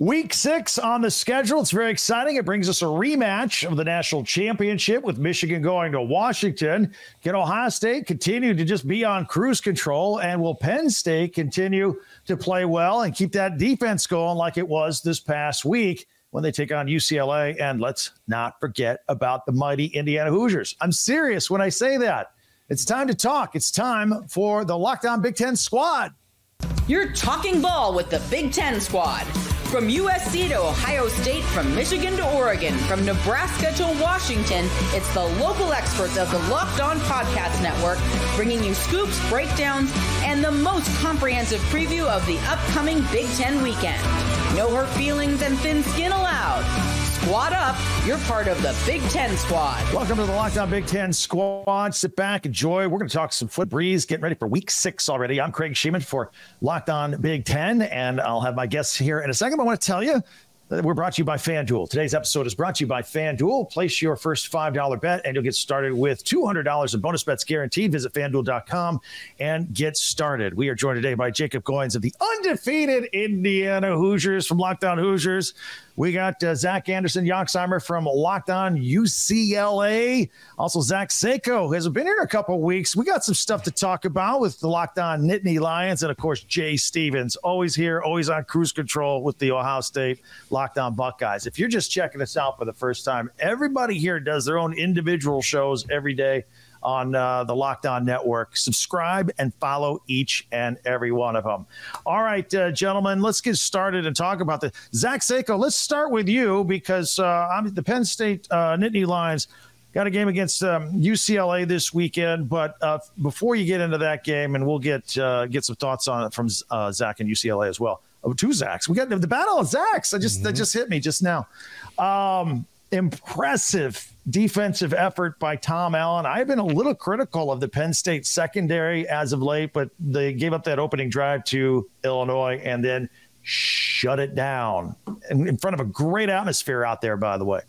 Week six on the schedule. It's very exciting. It brings us a rematch of the national championship with Michigan going to Washington. Can Ohio State continue to just be on cruise control? And will Penn State continue to play well and keep that defense going like it was this past week when they take on UCLA? And let's not forget about the mighty Indiana Hoosiers. I'm serious when I say that. It's time to talk. It's time for the Locked On Big Ten squad. You're talking ball with the Big Ten squad. From USC to Ohio State, from Michigan to Oregon, from Nebraska to Washington, it's the local experts of the Locked On Podcast Network bringing you scoops, breakdowns, and the most comprehensive preview of the upcoming Big Ten weekend. No hurt feelings and thin skin allowed. Squad up. You're part of the Big Ten squad. Welcome to the Locked On Big Ten squad. Sit back, enjoy. We're going to talk some foot breeze, getting ready for week six already. I'm Craig Shemon for Locked On Big Ten, and I'll have my guests here in a second. But I want to tell you that we're brought to you by FanDuel. Today's episode is brought to you by FanDuel. Place your first $5 bet and you'll get started with $200 in bonus bets guaranteed. Visit fanduel.com and get started. We are joined today by Jacob Goins of the undefeated Indiana Hoosiers from Locked On Hoosiers. We got uh, Zach Anderson Yoxsimer from Locked On UCLA. Also, Zach Seiko has been here a couple weeks. We got some stuff to talk about with the Locked On Nittany Lions. And of course, Jay Stevens, always here, always on cruise control with the Ohio State Locked On Buckeyes. If you're just checking us out for the first time, everybody here does their own individual shows every day on uh, the Locked On Network. Subscribe and follow each and every one of them. All right, uh, gentlemen, let's get started and talk about the Zach Seiko. Let's start with you because uh, I'm the Penn State uh, Nittany Lions. Got a game against um, UCLA this weekend, but uh, before you get into that game, and we'll get uh, get some thoughts on it from uh, Zach and UCLA as well. Oh, two Zachs. We got the battle of Zachs. I just mm-hmm. that just hit me just now. Um, impressive defensive effort by Tom Allen. I've been a little critical of the Penn State secondary as of late, but they gave up that opening drive to Illinois and then shut it down in front of a great atmosphere out there, by the way.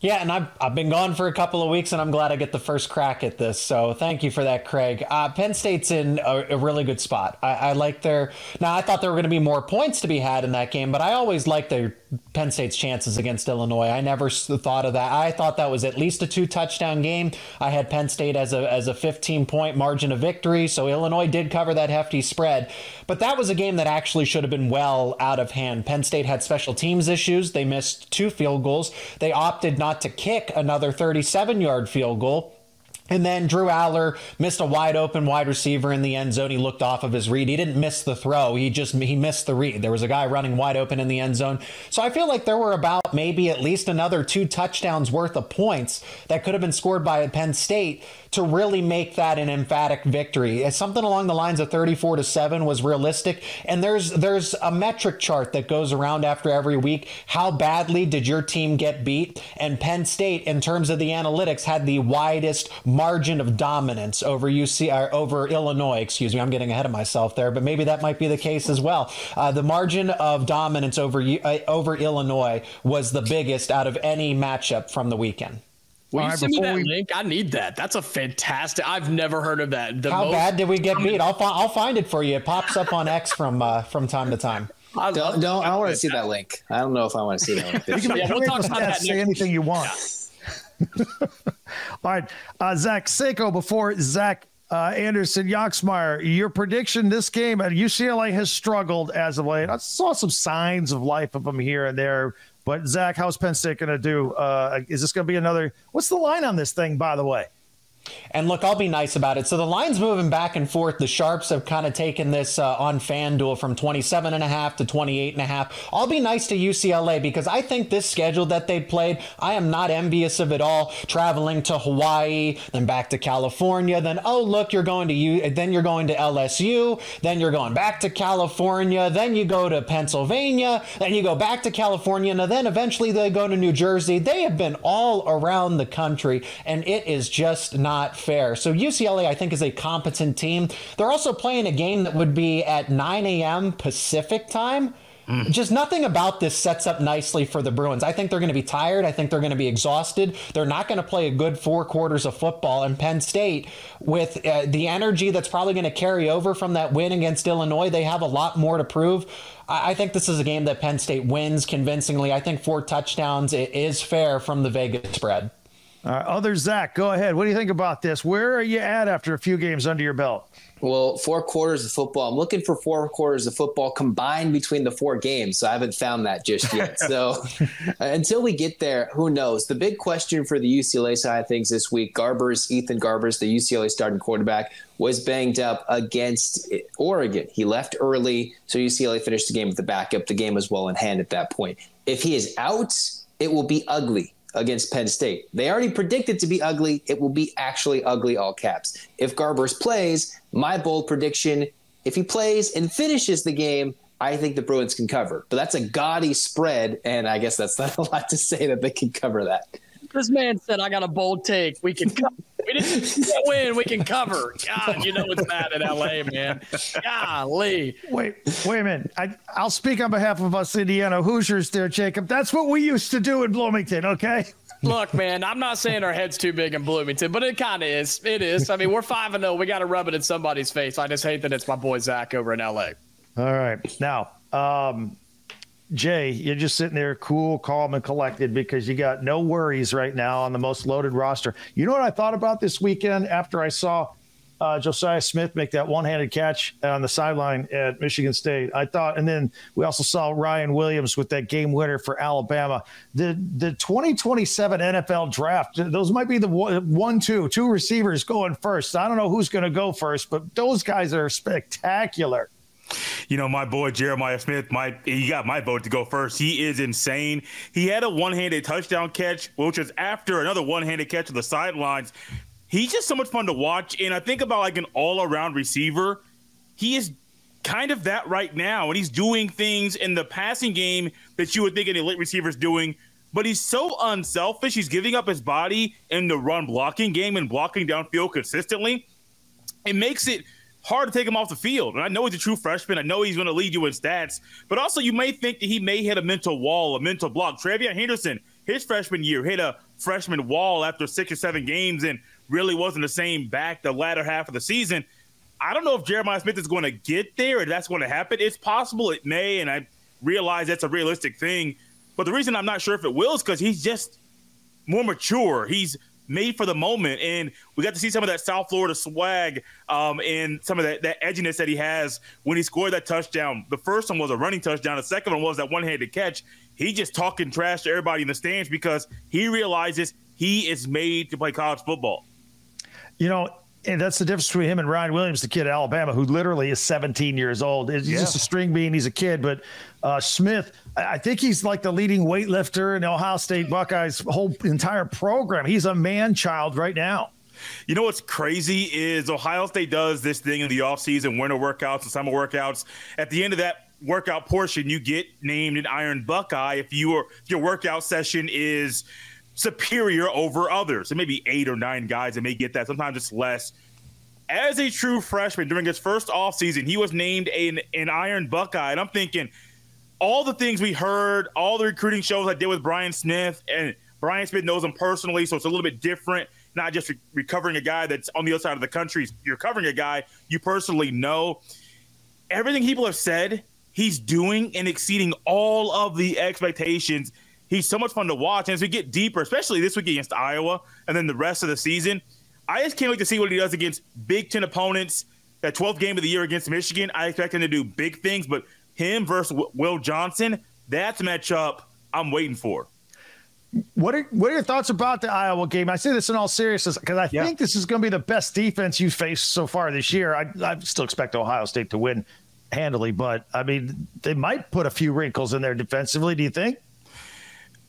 Yeah, and I've, I've been gone for a couple of weeks, and I'm glad I get the first crack at this. So thank you for that, Craig. Uh, Penn State's in a, a, really good spot. I, I like their. Now, I thought there were going to be more points to be had in that game, but I always like their Penn State's chances against Illinois. I never thought of that. I thought that was at least a two touchdown game. I had Penn State as a as a 15 point margin of victory, so Illinois did cover that hefty spread. But that was a game that actually should have been well out of hand. Penn State had special teams issues. They missed two field goals. They opted not to kick another 37 yard field goal. And then Drew Allar missed a wide open wide receiver in the end zone. He looked off of his read. He didn't miss the throw. He just he missed the read. There was a guy running wide open in the end zone. So I feel like there were about maybe at least another two touchdowns worth of points that could have been scored by Penn State to really make that an emphatic victory. Something along the lines of 34 to 7 was realistic. And there's there's a metric chart that goes around after every week. How badly did your team get beat? And Penn State, in terms of the analytics, had the widest margin of dominance over UC or over Illinois. Excuse me, I'm getting ahead of myself there, but maybe that might be the case as well. Uh, the margin of dominance over uh, over Illinois was the biggest out of any matchup from the weekend. Will you send me that we... link? I need that. That's a fantastic. I've never heard of that. The How most... bad did we get beat? I'll fi- I'll find it for you. It pops up on X from uh, from time to time. I don't, don't I want to see that link. I don't know if I want to see that link. yeah, we'll talk about that. Say anything you want. All right, uh, Zach Seiko. Before Zach uh, Anderson Yoxmeyer, your prediction this game at UCLA has struggled as of late. I saw some signs of life of them here and there, but Zach, how's Penn State going to do? Uh, is this going to be another? What's the line on this thing, by the way? And look, I'll be nice about it. So the line's moving back and forth. The Sharps have kind of taken this uh, on FanDuel from 27 and a half to 28 and a half. I'll be nice to UCLA because I think this schedule that they played, I am not envious of it all. Traveling to Hawaii, then back to California, then oh look, you're going to U, then you're going to LSU, then you're going back to California, then you go to Pennsylvania, then you go back to California, and then eventually they go to New Jersey. They have been all around the country, and it is just not not fair. So UCLA, I think, is a competent team. They're also playing a game that would be at 9 a.m. Pacific time. Mm. Just nothing about this sets up nicely for the Bruins. I think they're going to be tired. I think they're going to be exhausted. They're not going to play a good four quarters of football. And Penn State, with uh, the energy that's probably going to carry over from that win against Illinois, they have a lot more to prove. I, I think this is a game that Penn State wins convincingly. I think four touchdowns is fair from the Vegas spread. All right, other Zach, go ahead. What do you think about this? Where are you at after a few games under your belt? Well, four quarters of football. I'm looking for four quarters of football combined between the four games. So I haven't found that just yet. so uh, until we get there, who knows? The big question for the UCLA side of things this week Garbers, Ethan Garbers, the UCLA starting quarterback, was banged up against Oregon. He left early. So UCLA finished the game with the backup. The game was well in hand at that point. If he is out, it will be ugly against Penn State. They already predicted to be ugly. It will be actually ugly, all caps. If Garbers plays, my bold prediction if he plays and finishes the game, I think the Bruins can cover. But that's a gaudy spread, and I guess that's not a lot to say that they can cover that. This man said, I got a bold take. We can cover. We didn't win. We can cover. God, you know it's bad in LA, man. Golly. Wait, wait a minute. I, I'll speak on behalf of us Indiana Hoosiers there, Jacob. That's what we used to do in Bloomington, okay? Look, man, I'm not saying our head's too big in Bloomington, but it kind of is. It is. I mean, we're 5 and 0. We got to rub it in somebody's face. I just hate that it's my boy Zach over in LA. All right. Now, um, Jay, you're just sitting there cool, calm, and collected because you got no worries right now on the most loaded roster. You know what I thought about this weekend after I saw uh, Josiah Smith make that one-handed catch on the sideline at Michigan State. I thought, and then we also saw Ryan Williams with that game winner for Alabama. The the 2027 NFL draft, those might be the one, two, two receivers going first. I don't know who's going to go first, but those guys are spectacular you know, my boy Jeremiah Smith, my he got my vote to go first. He is insane. He had a one-handed touchdown catch, which was after another one-handed catch on the sidelines. He's just so much fun to watch. And I think about like an all-around receiver. He is kind of that right now, and he's doing things in the passing game that you would think an elite receiver is doing. But he's so unselfish. He's giving up his body in the run blocking game and blocking downfield consistently. It makes it hard to take him off the field. And I know he's a true freshman. I know he's going to lead you in stats, but also you may think that he may hit a mental wall, a mental block. TreVeyon Henderson, his freshman year, hit a freshman wall after six or seven games and really wasn't the same back the latter half of the season. I don't know if Jeremiah Smith is going to get there or that's going to happen. It's possible it may, and I realize that's a realistic thing. But the reason I'm not sure if it will is because he's just more mature. He's made for the moment. And we got to see some of that South Florida swag um, and some of that, that edginess that he has when he scored that touchdown. The first one was a running touchdown. The second one was that one handed catch. He just talking trash to everybody in the stands because he realizes he is made to play college football. You know, and that's the difference between him and Ryan Williams, the kid at Alabama, who literally is 17 years old. He's yeah. just a string bean. He's a kid. But uh, Smith, I think he's like the leading weightlifter in Ohio State Buckeyes' whole entire program. He's a man child right now. You know what's crazy is Ohio State does this thing in the offseason, winter workouts and summer workouts. At the end of that workout portion, you get named an Iron Buckeye if your your workout session is – superior over others. It may be eight or nine guys that may get that. Sometimes it's less. As a true freshman during his first offseason, he was named an, an Iron Buckeye. And I'm thinking, all the things we heard, all the recruiting shows I did with Brian Smith, and Brian Smith knows him personally, so it's a little bit different. Not just re- recovering a guy that's on the other side of the country, you're covering a guy you personally know. Everything people have said, he's doing and exceeding all of the expectations He's so much fun to watch. And as we get deeper, especially this week against Iowa and then the rest of the season, I just can't wait to see what he does against Big Ten opponents. That 12th game of the year against Michigan, I expect him to do big things, but him versus Will Johnson, that's a matchup I'm waiting for. What are what are your thoughts about the Iowa game? I say this in all seriousness because I yeah. think this is going to be the best defense you've faced so far this year. I, I still expect Ohio State to win handily, but I mean they might put a few wrinkles in there defensively. Do you think?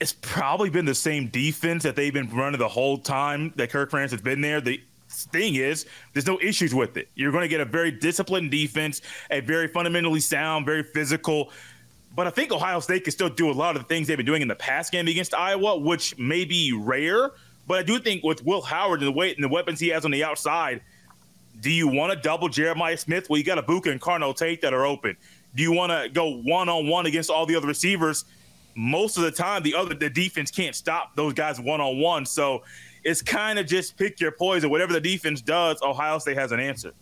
It's probably been the same defense that they've been running the whole time that Kirk Ferentz has been there. The thing is, there's no issues with it. You're going to get a very disciplined defense, a very fundamentally sound, very physical. But I think Ohio State can still do a lot of the things they've been doing in the past game against Iowa, which may be rare. But I do think with Will Howard and the weight and the weapons he has on the outside, do you want to double Jeremiah Smith? Well, you got Egbuka and Carnell Tate that are open. Do you want to go one on one against all the other receivers? Most of the time, the other the defense can't stop those guys one on one. So it's kind of just pick your poison. Whatever the defense does, Ohio State has an answer.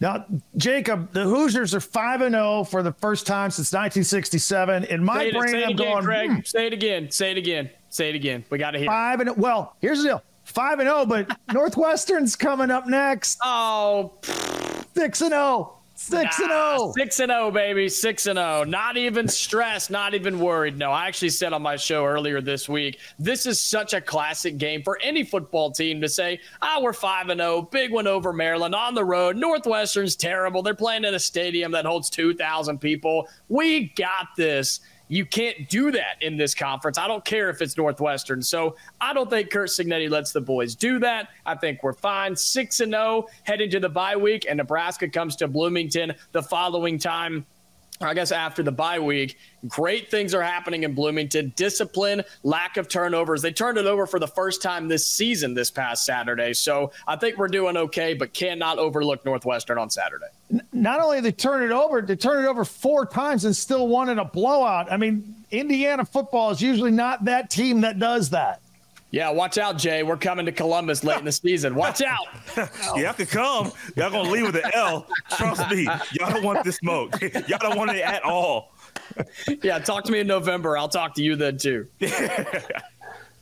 Now, Jacob, the Hoosiers are five and zero oh for the first time since 1967. In my it, brain, I'm again, going. Craig, hmm. Say it again. Say it again. Say it again. We got to hear. Five and well, here's the deal: five and zero, oh, but Northwestern's coming up next. Oh, six and zero. Six and zero. Oh. Six and zero, baby. Six and zero. Not even stressed. Not even worried. No, I actually said on my show earlier this week, this is such a classic game for any football team to say, "Ah, oh, we're five and zero. Big one over Maryland on the road. Northwestern's terrible. They're playing in a stadium that holds two thousand people. We got this." You can't do that in this conference. I don't care if it's Northwestern. So I don't think Curt Cignetti lets the boys do that. I think we're fine. 6 and 0 heading to the bye week, and Nebraska comes to Bloomington the following time. I guess after the bye week, great things are happening in Bloomington. Discipline, lack of turnovers. They turned it over for the first time this season this past Saturday. So I think we're doing okay, but cannot overlook Northwestern on Saturday. Not only they turn it over, they turn it over four times and still won in a blowout. I mean, Indiana football is usually not that team that does that. Yeah, watch out, Jay. We're coming to Columbus late in the season. Watch out. y'all can come. Y'all gonna leave with an L. Trust me. Y'all don't want this smoke. y'all don't want it at all. Yeah, talk to me in November. I'll talk to you then too.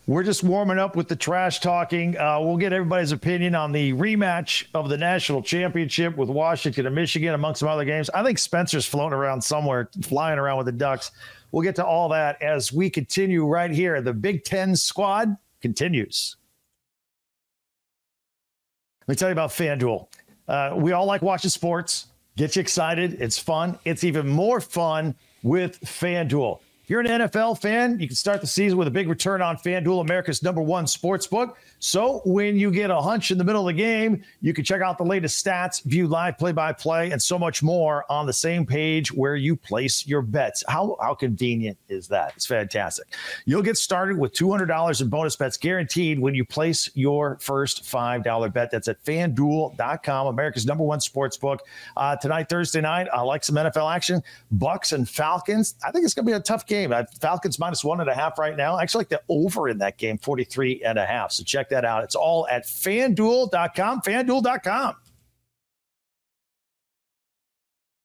We're just warming up with the trash talking. Uh, we'll get everybody's opinion on the rematch of the national championship with Washington and Michigan, among some other games. I think Spencer's floating around somewhere, flying around with the Ducks. We'll get to all that as we continue right here. The Big Ten squad continues. Let me tell you about FanDuel. Uh, we all like watching sports, get you excited. It's fun. It's even more fun with FanDuel. You're an NFL fan, you can start the season with a big return on FanDuel, America's number one sports book. So when you get a hunch in the middle of the game, you can check out the latest stats, view live play by play, and so much more on the same page where you place your bets. How, how convenient is that? It's fantastic. You'll get started with $200 in bonus bets guaranteed when you place your first $5 bet. That's at fanduel.com, America's number one sports book. Uh, tonight, Thursday night, I like some NFL action. Bucks and Falcons. I think it's going to be a tough game. Uh, Falcons minus one and a half right now. I actually like the over in that game, 43 and a half. So check that out. It's all at fanduel.com, fanduel.com.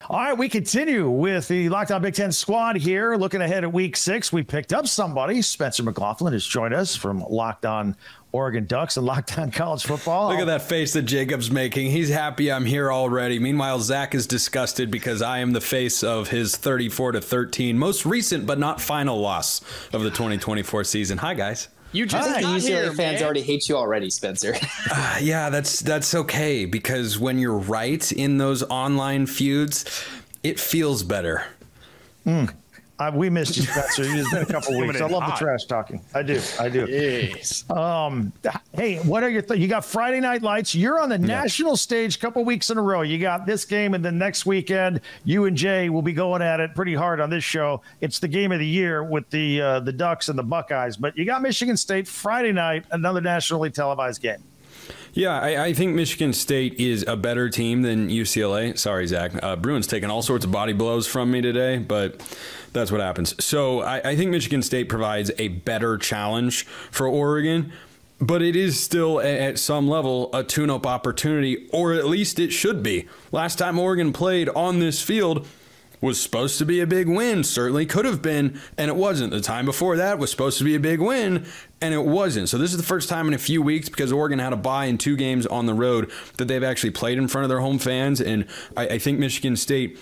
All right, we continue with the Locked On Big Ten squad here. Looking ahead at week six, we picked up somebody. Spencer McLaughlin has joined us from Locked On Oregon Ducks and Locked On College Football. Look at that face that Jacob's making. He's happy I'm here already. Meanwhile, Zach is disgusted because I am the face of his 34 to 13 most recent but not final loss of the 2024 season. Hi, guys. You just Hi. UCLA here, fans man. already hate you already, Spencer. uh, yeah, that's that's okay because when you're right in those online feuds, it feels better. Mm. Uh, we missed you, Spencer. It's been a couple weeks. I love hot. the trash talking. I do. I do. Yes. Um, hey, what are your th- you got Friday Night Lights? You're on the yeah. national stage a couple weeks in a row. You got this game, and then next weekend, you and Jay will be going at it pretty hard on this show. It's the game of the year with the uh, the Ducks and the Buckeyes. But you got Michigan State Friday night, another nationally televised game. Yeah, I, I, think Michigan State is a better team than UCLA. Sorry, Zach. Uh, Bruin's taking all sorts of body blows from me today, but that's what happens. So I, I think Michigan State provides a better challenge for Oregon but it is still at some level a tune up opportunity, or at least it should be. Last time Oregon played on this field was supposed to be a big win, certainly could have been, and it wasn't. The time before that was supposed to be a big win, and it wasn't. So this is the first time in a few weeks because Oregon had a bye in two games on the road that they've actually played in front of their home fans, and I, I think Michigan State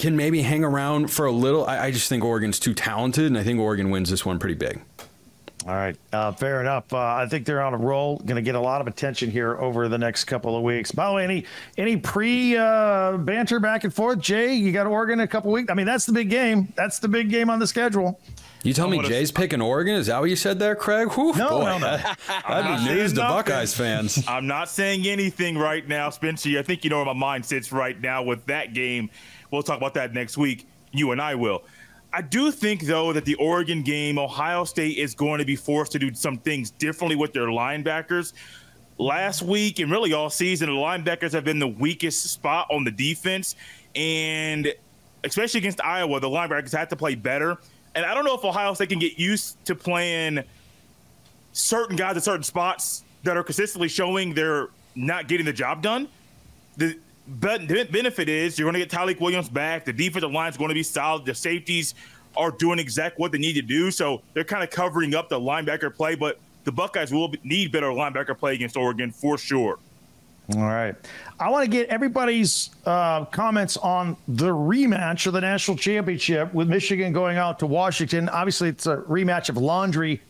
can maybe hang around for a little. I, I, just think Oregon's too talented, and I think Oregon wins this one pretty big. All right, uh, fair enough. Uh, I think they're on a roll. Going to get a lot of attention here over the next couple of weeks. By the way, any any pre uh, banter back and forth? Jay, you got Oregon in a couple weeks. I mean, that's the big game. That's the big game on the schedule. You tell me Jay's picking Oregon? Is that what you said there, Craig? Whew, no, boy. no, no. That'd be news to Buckeyes fans. I'm not saying anything right now, Spencer. I think you know where my mind sits right now with that game. We'll talk about that next week. You and I will. I do think, though, that the Oregon game, Ohio State is going to be forced to do some things differently with their linebackers. Last week and really all season, the linebackers have been the weakest spot on the defense. And especially against Iowa, the linebackers had to play better. And I don't know if Ohio State can get used to playing certain guys at certain spots that are consistently showing they're not getting the job done. The benefit is you're going to get Tyleik Williams back. The defensive line is going to be solid. The safeties are doing exactly what they need to do. So they're kind of covering up the linebacker play, but the Buckeyes will need better linebacker play against Oregon for sure. All right. I want to get everybody's uh, comments on the rematch of the national championship with Michigan going out to Washington. Obviously, it's a rematch of laundry.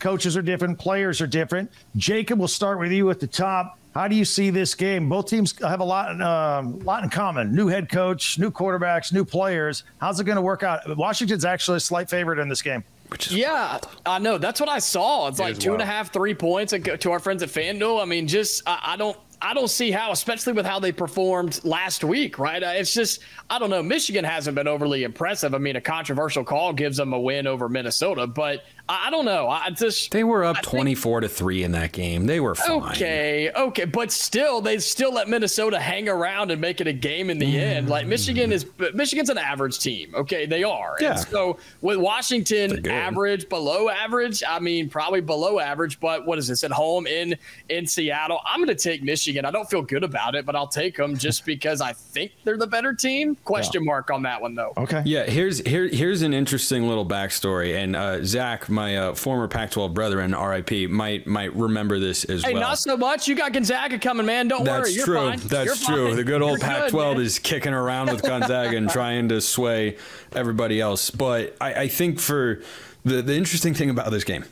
Coaches are different, players are different. Jacob, we'll start with you at the top. How do you see this game? Both teams have a lot, uh, lot in common. New head coach, new quarterbacks, new players. How's it going to work out? Washington's actually a slight favorite in this game. yeah, wild. I know. That's what I saw. It's it like two wild. and a half, three points to our friends at FanDuel. I mean, just I, I don't I don't see how, especially with how they performed last week, right? Uh, it's just, I don't know. Michigan hasn't been overly impressive. I mean, a controversial call gives them a win over Minnesota, but I, I don't know. I just they were up I twenty four to three in that game. They were fine. Okay, okay, but still, they still let Minnesota hang around and make it a game in the mm. end. Like Michigan is, Michigan's an average team. Okay, they are. Yeah. And so with Washington, average, below average. I mean, probably below average. But what is this at home in in Seattle? I'm going to take Michigan. I don't feel good about it, but I'll take them just because I think they're the better team. Question yeah. mark on that one though. Okay. Yeah. Here's here here's an interesting little backstory, and uh, Zach. My uh, former Pac-12 brethren, RIP, might might remember this as hey, well. not so much. You got Gonzaga coming, man. Don't That's worry. You're true. fine. That's You're true. Fine. The good old Pac-12 good, is kicking around with Gonzaga and trying to sway everybody else. But I, I think for the the interesting thing about this game,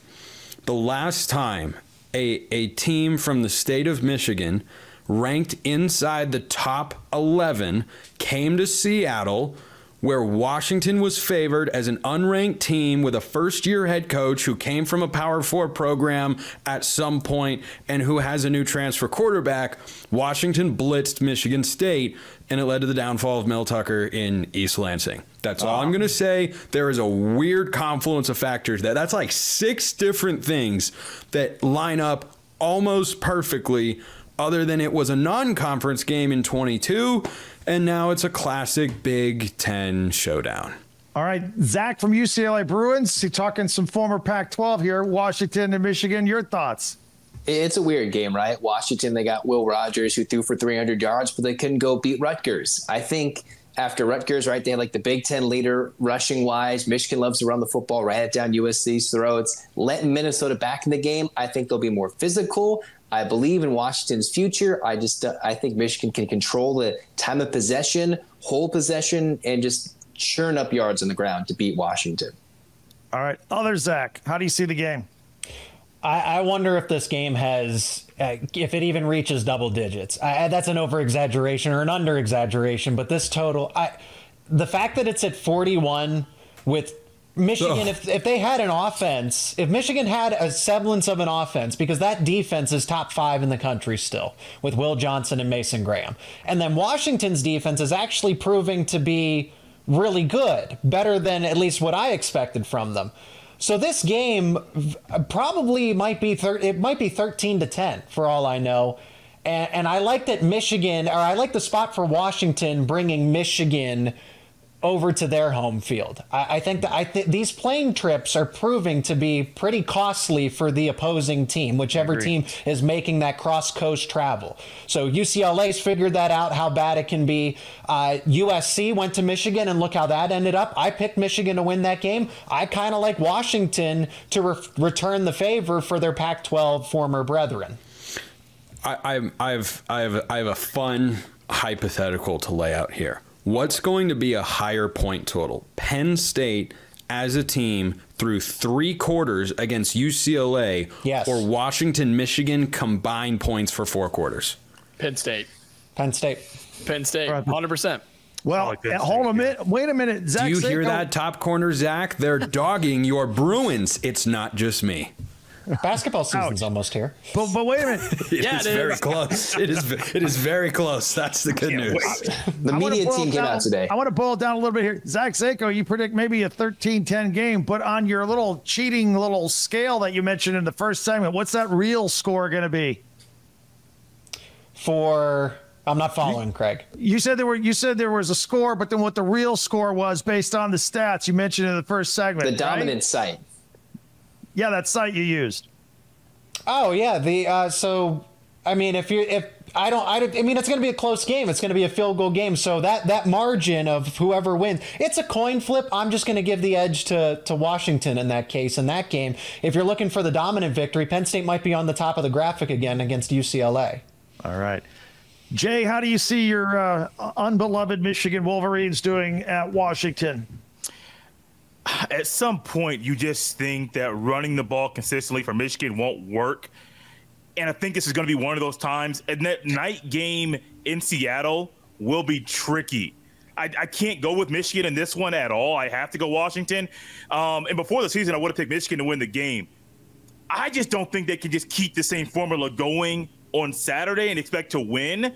the last time a a team from the state of Michigan ranked inside the top 11 came to Seattle where Washington was favored as an unranked team with a first year head coach who came from a Power Four program at some point and who has a new transfer quarterback. Washington blitzed Michigan State, and it led to the downfall of Mel Tucker in East Lansing. That's all I'm going to say. There is a weird confluence of factors that that's like six different things that line up almost perfectly other than it was a non-conference game in 22 and now it's a classic Big Ten showdown. All right, Zach from UCLA Bruins, He's talking some former Pac 12 here, Washington and Michigan. Your thoughts? It's a weird game, right? Washington, they got Will Rogers who threw for 300 yards, but they couldn't go beat Rutgers. I think after Rutgers, right, they had like the Big Ten leader rushing wise. Michigan loves to run the football, right down USC's throats. Letting Minnesota back in the game, I think they'll be more physical. I believe in Washington's future. I just uh, I think Michigan can control the time of possession, hold possession, and just churn up yards on the ground to beat Washington. All right, other Zach, how do you see the game? I, I wonder if this game has, uh, if it even reaches double digits. I, that's an over exaggeration or an under exaggeration, but this total, I, the fact that it's at 41 with Michigan, if, if they had an offense, if Michigan had a semblance of an offense, because that defense is top five in the country still with Will Johnson and Mason Graham. And then Washington's defense is actually proving to be really good, better than at least what I expected from them. So this game probably might be thir- it might be 13 to 10 for all I know. And, and I like that Michigan, or I like the spot for Washington bringing Michigan over to their home field. I, I think that I th- these plane trips are proving to be pretty costly for the opposing team, whichever team is making that cross coast travel. So UCLA's figured that out, how bad it can be. Uh, USC went to Michigan, and look how that ended up. I picked Michigan to win that game. I kind of like Washington to re- return the favor for their Pac-12 former brethren. I, I, I've, I've, I have a fun hypothetical to lay out here. What's going to be a higher point total? Penn State as a team through three quarters against UCLA yes. or Washington, Michigan combined points for four quarters? Penn State. Penn State. Penn State. 100%. Well, like hold a minute. Wait a minute. Zach, Do you hear that, top corner, Zach? They're dogging your Bruins. It's not just me. Basketball season's Ouch. almost here. But, but wait a minute. it yeah, is it very is. close. It is it is very close. That's the good news. Wait. The media team came out today. I want to boil it down a little bit here. Zach Zako, you predict maybe a 13-10 game, but on your little cheating little scale that you mentioned in the first segment, what's that real score going to be? For I'm not following, Craig. You said there were you said there was a score, but then what the real score was based on the stats you mentioned in the first segment. The right? dominant site. Yeah, that site you used. Oh yeah, the uh, so I mean if you if I don't I don't I mean it's going to be a close game. It's going to be a field goal game. So that that margin of whoever wins, it's a coin flip. I'm just going to give the edge to to Washington in that case in that game. If you're looking for the dominant victory, Penn State might be on the top of the graphic again against UCLA. All right. Jay, how do you see your uh, unbeloved Michigan Wolverines doing at Washington? At some point, you just think that running the ball consistently for Michigan won't work. And I think this is going to be one of those times. And that night game in Seattle will be tricky. I, I, can't go with Michigan in this one at all. I have to go Washington. Um, and before the season, I would have picked Michigan to win the game. I just don't think they can just keep the same formula going on Saturday and expect to win.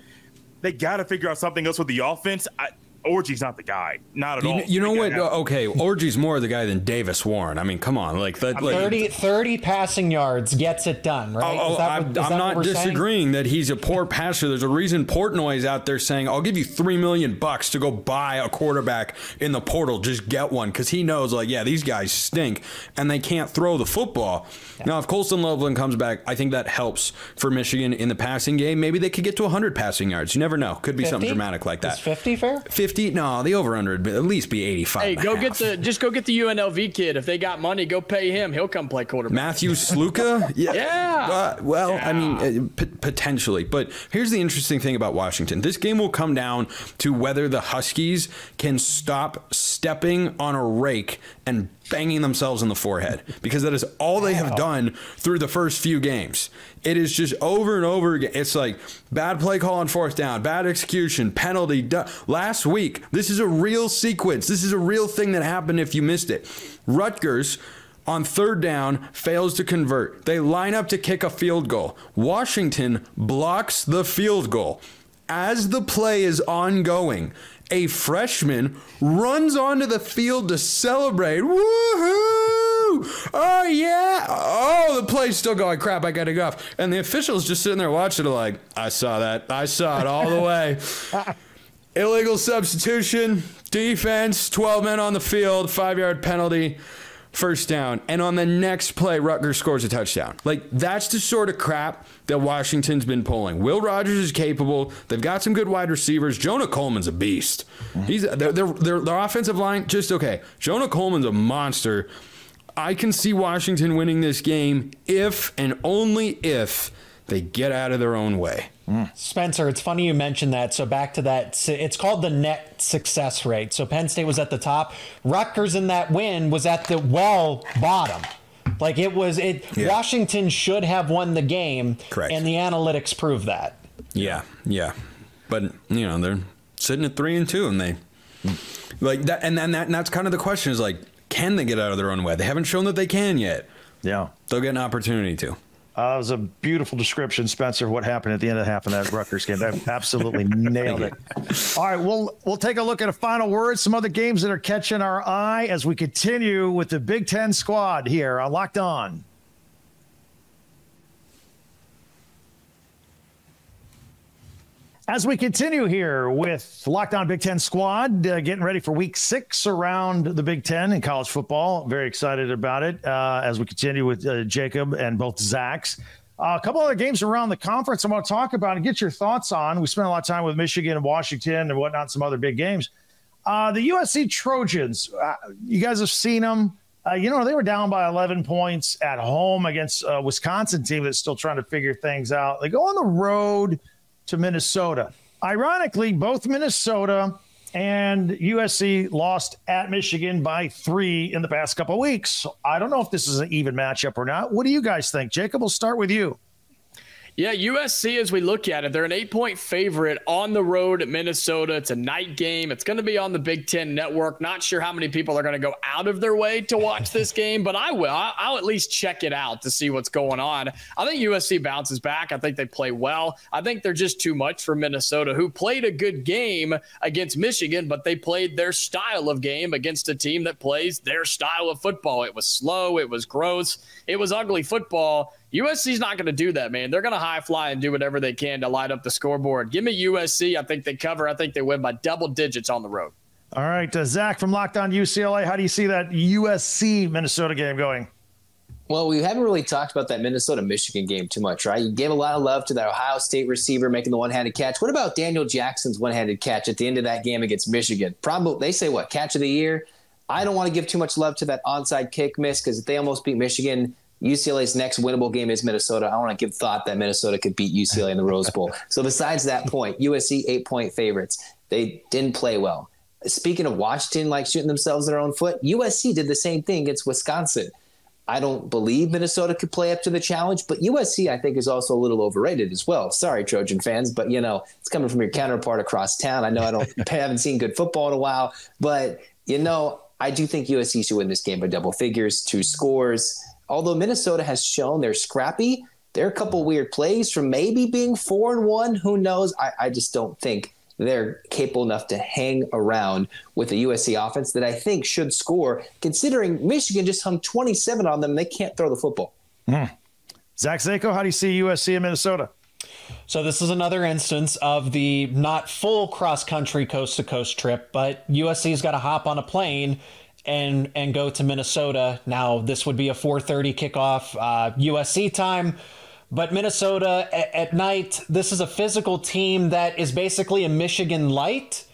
They got to figure out something else with the offense. I, Orji's not the guy, not at you, all. You know what? Okay, Orji's more the guy than Davis Warren. I mean, come on, like that. Like, 30, 30 passing yards gets it done, right? Oh, oh that, I'm, I'm not disagreeing saying? that he's a poor passer. There's a reason Portnoy's out there saying, "I'll give you three million bucks to go buy a quarterback in the portal. Just get one," because he knows, like, yeah, these guys stink and they can't throw the football. Yeah. Now, if Colston Loveland comes back, I think that helps for Michigan in the passing game. Maybe they could get to 100 passing yards. You never know. Could be 50? something dramatic like that. Is 50 fair? 50? No, the over under at least be 85. Hey, go get the just go get the UNLV kid. If they got money, go pay him. He'll come play quarterback. Matthew Sluka? Yeah. yeah. Uh, well, yeah. I mean, uh, potentially. But here's the interesting thing about Washington. This game will come down to whether the Huskies can stop stepping on a rake and banging themselves in the forehead because that is all they have done through the first few games. It is just over and over again. It's like bad play call on fourth down, bad execution, penalty. Last week, this is a real sequence. This is a real thing that happened if you missed it. Rutgers on third down fails to convert. They line up to kick a field goal. Washington blocks the field goal. As the play is ongoing, a freshman runs onto the field to celebrate. Woohoo! Oh, yeah. Oh, the play's still going. Crap, I got to go off. And the official's just sitting there watching it like, I saw that. I saw it all the way. Illegal substitution, defense, 12 men on the field, five yard penalty first down, and on the next play, Rutgers scores a touchdown. Like that's the sort of crap that Washington's been pulling. Will Rogers is capable. They've got some good wide receivers. Jonah Coleman's a beast. He's their their their offensive line just okay. Jonah Coleman's a monster. I can see Washington winning this game if and only if they get out of their own way. Mm. Spencer, it's funny you mentioned that. So back to that, it's called the net success rate. So Penn State was at the top. Rutgers in that win was at the well bottom. Like it was, it. Yeah. Washington should have won the game, correct? And the analytics prove that. Yeah, yeah, but you know they're sitting at three and two, and they like that, and then that, and that's kind of the question is like, can they get out of their own way? They haven't shown that they can yet. Yeah, they'll get an opportunity to. Uh, it was a beautiful description, Spencer, of what happened at the end of the half of that Rutgers game. That absolutely nailed it. All right, we'll we'll take a look at a final word, some other games that are catching our eye as we continue with the Big Ten squad here on Locked On. As we continue here with Locked On Big Ten Squad, uh, getting ready for week six around the Big Ten in college football. Very excited about it uh, as we continue with uh, Jacob and both Zachs. Uh, a couple other games around the conference I want to talk about and get your thoughts on. We spent a lot of time with Michigan and Washington and whatnot, some other big games. Uh, the USC Trojans, uh, you guys have seen them. you know, they were down by 11 points at home against a Wisconsin team that's still trying to figure things out. They go on the road – to Minnesota. Ironically, both Minnesota and USC lost at Michigan by three in the past couple weeks. I don't know if this is an even matchup or not. What do you guys think? Jacob, we'll start with you. Yeah, USC, as we look at it, they're an eight point favorite on the road at Minnesota. It's a night game. It's going to be on the Big Ten network. Not sure how many people are going to go out of their way to watch this game, but I will. I'll at least check it out to see what's going on. I think USC bounces back. I think they play well. I think they're just too much for Minnesota, who played a good game against Michigan, but they played their style of game against a team that plays their style of football. It was slow, it was gross, it was ugly football USC's not going to do that, man. They're going to high fly and do whatever they can to light up the scoreboard. Give me USC. I think they cover. I think they win by double digits on the road. All right, uh, Zach from Locked On UCLA. How do you see that USC Minnesota game going? Well, we haven't really talked about that Minnesota Michigan game too much, right? You gave a lot of love to that Ohio State receiver making the one handed catch. What about Daniel Jackson's one handed catch at the end of that game against Michigan? Probably, they say what, catch of the year? I don't want to give too much love to that onside kick miss because they almost beat Michigan. UCLA's next winnable game is Minnesota. I want to give thought that Minnesota could beat UCLA in the Rose Bowl. so, besides that point, USC eight point favorites. They didn't play well. Speaking of Washington, like shooting themselves in their own foot, USC did the same thing against Wisconsin. I don't believe Minnesota could play up to the challenge, but USC I think is also a little overrated as well. Sorry, Trojan fans, but you know it's coming from your counterpart across town. I know I don't haven't seen good football in a while, but you know I do think USC should win this game by double figures, two scores. Although Minnesota has shown they're scrappy, there are a couple weird plays from maybe being four and one. Who knows? I, I just don't think they're capable enough to hang around with a USC offense that I think should score, considering Michigan just hung 27 on them. They can't throw the football. Mm. Zach Zako, how do you see USC in Minnesota? So this is another instance of the not full cross country coast to coast trip, but USC's got to hop on a plane and and go to Minnesota. Now this would be a 4:30 kickoff uh, USC time. But Minnesota at, at, night, this is a physical team that is basically a Michigan light.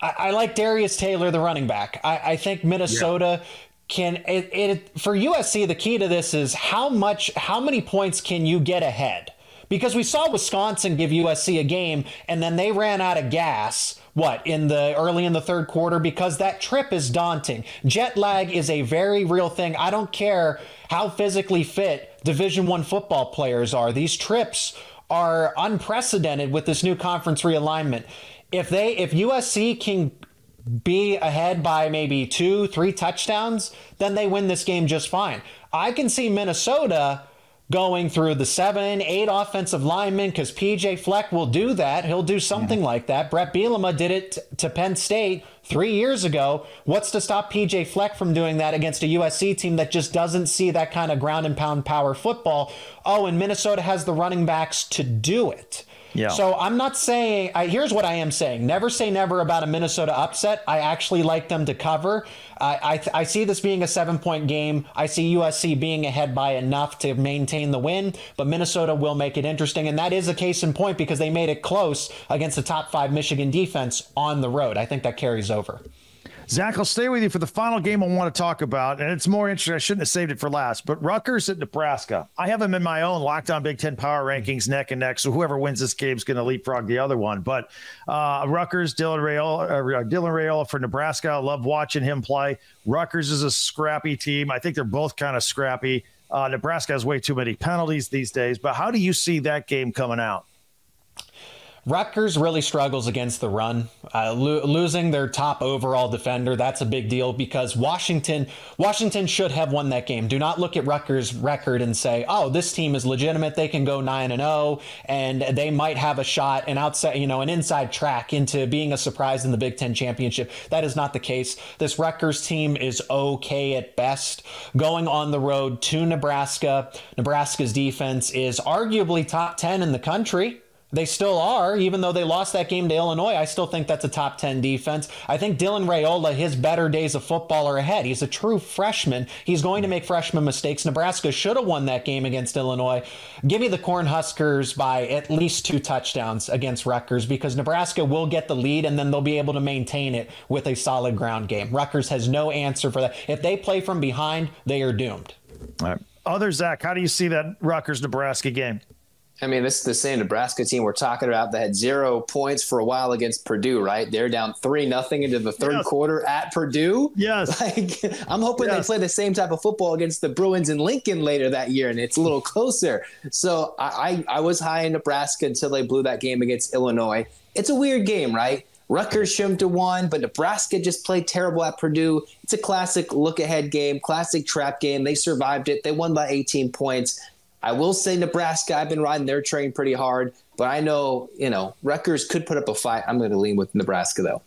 I, I like Darius Taylor, the running back. I, I think Minnesota. Yeah. Can it, it for USC? The key to this is how much, how many points can you get ahead? Because we saw Wisconsin give USC a game, and then they ran out of gas what in the early in the third quarter because that trip is daunting. Jet lag is a very real thing. I don't care how physically fit Division 1 football players are. These trips are unprecedented with this new conference realignment. If they if USC can be ahead by maybe 2, 3 touchdowns, then they win this game just fine. I can see Minnesota going through the seven, eight offensive linemen because PJ Fleck will do that. He'll do something mm-hmm. like that. Brett Bielema did it to Penn State three years ago. What's to stop PJ Fleck from doing that against a USC team that just doesn't see that kind of ground and pound power football? Oh, and Minnesota has the running backs to do it. Yeah. So I'm not saying. I, here's what I am saying: never say never about a Minnesota upset. I actually like them to cover. I I see this being a seven point game. I see USC being ahead by enough to maintain the win, but Minnesota will make it interesting, and that is a case in point because they made it close against the top five Michigan defense on the road. I think that carries over. Zach, I'll stay with you for the final game I want to talk about, and it's more interesting. I shouldn't have saved it for last, but Rutgers at Nebraska. I have them in my own Locked On Big Ten Power Rankings neck and neck. So whoever wins this game is going to leapfrog the other one. But uh, Rutgers, Dylan Raiola, uh, Dylan Raiola for Nebraska. I love watching him play. Rutgers is a scrappy team. I think they're both kind of scrappy. Uh, Nebraska has way too many penalties these days. But how do you see that game coming out? Rutgers really struggles against the run. Uh, lo- losing their top overall defender, that's a big deal because Washington Washington should have won that game. Do not look at Rutgers' record and say, "Oh, this team is legitimate. They can go 9 and 0 and they might have a shot an outside, you know, an inside track into being a surprise in the Big 10 championship." That is not the case. This Rutgers team is okay at best. Going on the road to Nebraska, Nebraska's defense is arguably top 10 in the country. They still are, even though they lost that game to Illinois. I still think that's a top 10 defense. I think Dylan Raiola, his better days of football are ahead. He's a true freshman. He's going to make freshman mistakes. Nebraska should have won that game against Illinois. Give me the Cornhuskers by at least two touchdowns against Rutgers because Nebraska will get the lead and then they'll be able to maintain it with a solid ground game. Rutgers has no answer for that. If they play from behind, they are doomed. All right. Other Zach, how do you see that Rutgers Nebraska game? I mean, this is the same Nebraska team we're talking about that had zero points for a while against Purdue, right? They're down three nothing into the third yes. quarter at Purdue. Yes. Like I'm hoping yes. they play the same type of football against the Bruins in Lincoln later that year, and it's a little closer. So I, I, I was high in Nebraska until they blew that game against Illinois. It's a weird game, right? Rutgers shouldn't have won, but Nebraska just played terrible at Purdue. It's a classic look ahead game, classic trap game. They survived it. They won by 18 points. I will say Nebraska, I've been riding their train pretty hard, but I know, you know, Rutgers could put up a fight. I'm going to lean with Nebraska, though.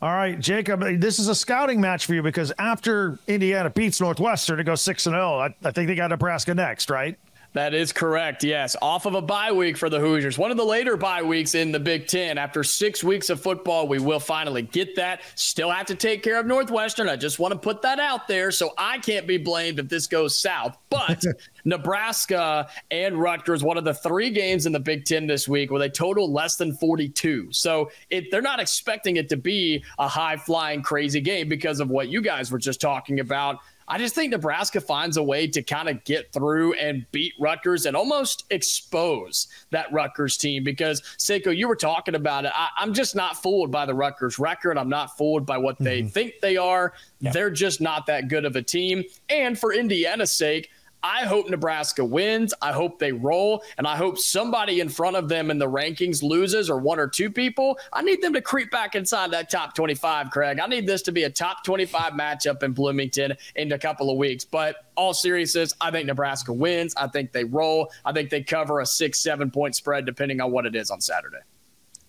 All right, Jacob, this is a scouting match for you because after Indiana beats Northwestern to go 6 and 0, I, I think they got Nebraska next, right? That is correct. Yes. Off of a bye week for the Hoosiers. One of the later bye weeks in the Big Ten. After six weeks of football, we will finally get that. Still have to take care of Northwestern. I just want to put that out there so I can't be blamed if this goes south. But Nebraska and Rutgers, one of the three games in the Big Ten this week with a total less than 42. So it, they're not expecting it to be a high flying, crazy game because of what you guys were just talking about. I just think Nebraska finds a way to kind of get through and beat Rutgers and almost expose that Rutgers team because Seiko, you were talking about it. I, am just not fooled by the Rutgers record. I'm not fooled by what they mm-hmm. think they are. They're just not that good of a team. And for Indiana's sake, I hope Nebraska wins. I hope they roll. And I hope somebody in front of them in the rankings loses or one or two people. I need them to creep back inside that top 25, Craig. I need this to be a top 25 matchup in Bloomington in a couple of weeks. But all seriousness, I think Nebraska wins. I think they roll. I think they cover a six, seven point spread, depending on what it is on Saturday.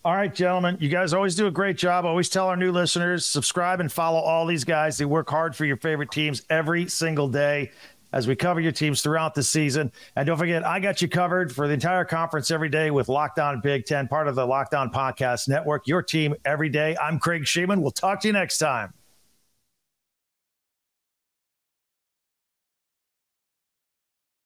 All right, gentlemen, you guys always do a great job. Always tell our new listeners subscribe and follow all these guys. They work hard for your favorite teams every single day as we cover your teams throughout the season. And don't forget, I got you covered for the entire conference every day with Locked On Big Ten, part of the Locked On Podcast Network. Your team every day. I'm Craig Shemon. We'll talk to you next time.